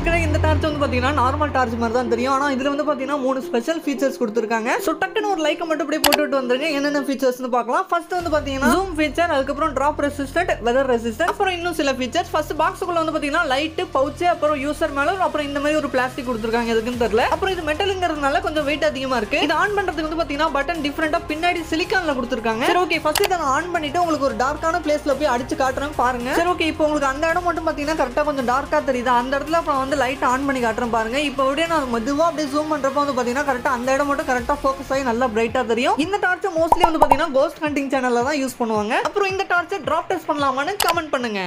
இருக்கிற இந்த டார்ச் வந்து பார்த்தீங்கன்னா நார்மல் டார்ச் மாதிரி தான் தெரியும். ஆனால் இதில் வந்து பார்த்தீங்கன்னா மூணு ஸ்பெஷல் ஃபீச்சர்ஸ் கொடுத்துருக்காங்க. ஸோ டக்குன்னு ஒரு லைக்கை மட்டும் அப்படியே போட்டுவிட்டு வந்துருங்க. என்னென்ன ஃபீச்சர்ஸ்னு பார்க்கலாம். ஃபர்ஸ்ட் வந்து பார்த்தீங்கன்னா ஜூம் ஃபீச்சர் அதுக்கப்புறம் ட்ராப் ரெசிஸ்டன்ட் வெதர் ரெசிஸ்டன்ட் அப்புறம் இன்னும் சில ஃபீச்சர்ஸ் ஃபர்ஸ்ட் பாக்ஸுக்குள்ள வந்து பார்த்தீங்கன்னா லைட்டு பவுச்சு அப்புறம் யூசர் மேலே அப்புறம் இந்த மாதிரி ஒரு பிளாஸ்டிக் கொடுத்துருக்காங்க. எதுக்குன்னு தெரியல. அப்புறம் இது மெட்டலுங்கிறதுனால கொஞ்சம் வெயிட் அதிகமாக இருக்கு. இது ஆன் பண்ணுறதுக்கு வந்து பார்த்தீங்கன்னா பட்டன் டிஃப்ரெண்டாக பின்னாடி சிலிக்கானில் கொடுத்துருக்காங்க. சரி ஓகே ஃபர்ஸ்ட் இதை நான் ஆன் பண்ணிட்டு உங்களுக்கு ஒரு டார்க்கான பிளேஸில் போய் அடிச்சு காட்டுறேன் பாருங்க. சரி ஓகே இப்போ உங்களுக்கு அந்த இடம் மட்டும் பார்த்தீங்கன்னா கரெக்டாக கொஞ்சம் டார்க்காக தெரியுது. அந்த இடத்துல அப்புறம் வந்து லைட் ஆன் பண்ணி காட்டுறேன் பாருங்க. இப்போ அப்படியே நான் மெதுவாக அப்படியே ஜூம் பண்ணுறப்ப வந்து பார்த்தீங்கன்னா கரெக்டாக அந்த இடம் மட்டும் கரெக்டாக ஃபோக்கஸ் ஆகி நல்லா பிரைட்டாக தெரியும். இந்த டார்ச்சை மோஸ்ட்லி வந்து பார்த்தீங்கன்னா கோஸ்ட் ஹண்டிங் சேனலில் தான் யூஸ் பண்ணுவாங்க. அப்புறம் இந்த டார்ச்சை ட்ராப் டெஸ்ட் பண்ணலாமான்னு கமெண்ட் பண்ணுங்க.